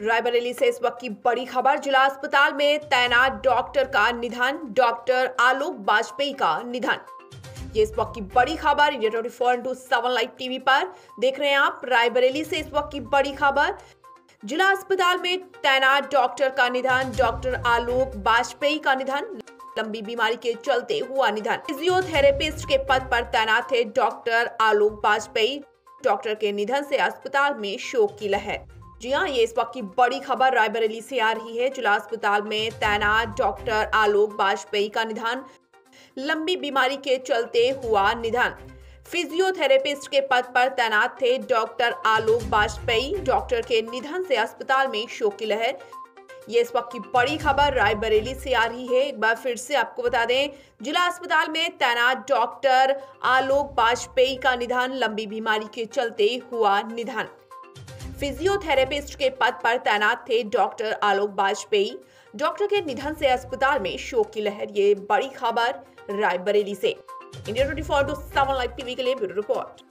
रायबरेली से इस वक्त की बड़ी खबर, जिला अस्पताल में तैनात डॉक्टर का निधन, डॉक्टर आलोक वाजपेयी का निधन। ये इस वक्त की बड़ी खबर, India twenty four into seven live TV पर देख रहे हैं आप रायबरेली से इस वक्त की बड़ी खबर। जिला अस्पताल में तैनात डॉक्टर का निधन, डॉक्टर आलोक वाजपेयी का निधन, लंबी बीमारी के चलते हुआ निधन। फिजियोथेरेपिस्ट के पद पर तैनात थे डॉक्टर आलोक वाजपेयी डॉक्टर के निधन से अस्पताल में शोक की लहर। जी हाँ ये इस वक्त की बड़ी खबर रायबरेली से आ रही है। जिला अस्पताल में तैनात डॉक्टर आलोक वाजपेयी का निधन, लंबी बीमारी के चलते हुआ निधन। फिजियोथेरेपिस्ट के पद पर तैनात थे डॉक्टर आलोक वाजपेयी डॉक्टर के निधन से अस्पताल में शोक की लहर। ये इस वक्त की बड़ी खबर रायबरेली से आ रही है। एक बार फिर से आपको बता दें, जिला अस्पताल में तैनात डॉक्टर आलोक वाजपेयी का निधन, लंबी बीमारी के चलते हुआ निधन। फिजियोथेरेपिस्ट के पद पर तैनात थे डॉक्टर आलोक वाजपेयी डॉक्टर के निधन से अस्पताल में शोक की लहर, ये बड़ी खबर रायबरेली से। India twenty four two seven live TV के लिए ब्यूरो रिपोर्ट।